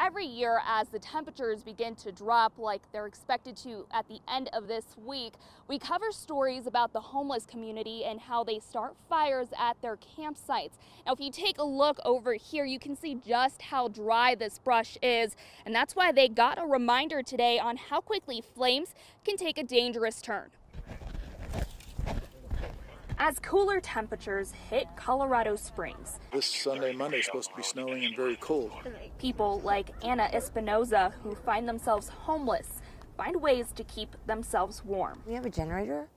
Every year, as the temperatures begin to drop like they're expected to at the end of this week, we cover stories about the homeless community and how they start fires at their campsites. Now, if you take a look over here, you can see just how dry this brush is, and that's why they got a reminder today on how quickly flames can take a dangerous turn. As cooler temperatures hit Colorado Springs, This Sunday, Monday is supposed to be snowing and very cold. people like Anna Espinoza, who find themselves homeless, find ways to keep themselves warm. We have a generator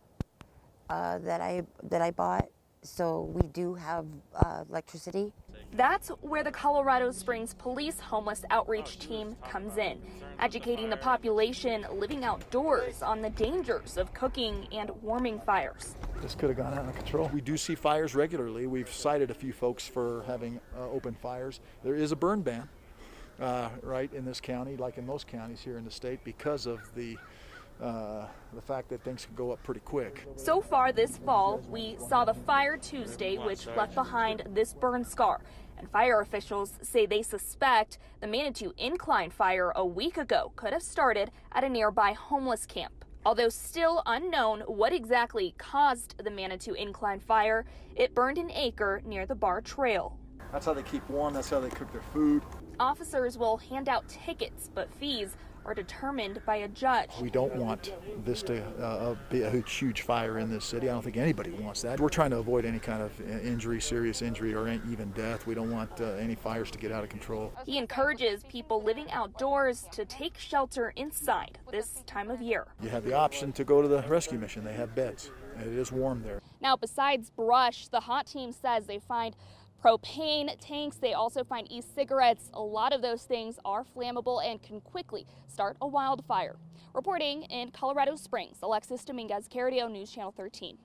uh, that I that I bought, so we do have uh, electricity. That's where the Colorado Springs Police Homeless Outreach Team comes in, educating the population living outdoors on the dangers of cooking and warming fires. This could have gone out of control. We do see fires regularly. We've cited a few folks for having uh, open fires. There is a burn ban, uh, right, in this county, like in most counties here in the state, because of the uh, the fact that things can go up pretty quick. So far this fall, we saw the fire Tuesday, which left behind this burn scar. And fire officials say they suspect the Manitou Incline fire a week ago could have started at a nearby homeless camp. Although still unknown what exactly caused the Manitou Incline fire, it burned an acre near the Barr Trail. That's how they keep warm. That's how they cook their food. Officers will hand out tickets, but fees are determined by a judge. We don't want this to uh, be a huge, huge fire in this city. I don't think anybody wants that. We're trying to avoid any kind of uh, injury, serious injury, or even death. We don't want uh, any fires to get out of control. He encourages people living outdoors to take shelter inside this time of year. You have the option to go to the rescue mission. They have beds. It is warm there. Now, besides brush, the hot team says they find propane tanks. They also find e-cigarettes. A lot of those things are flammable and can quickly start a wildfire. Reporting in Colorado Springs, Alexis Dominguez, KRDO News Channel 13.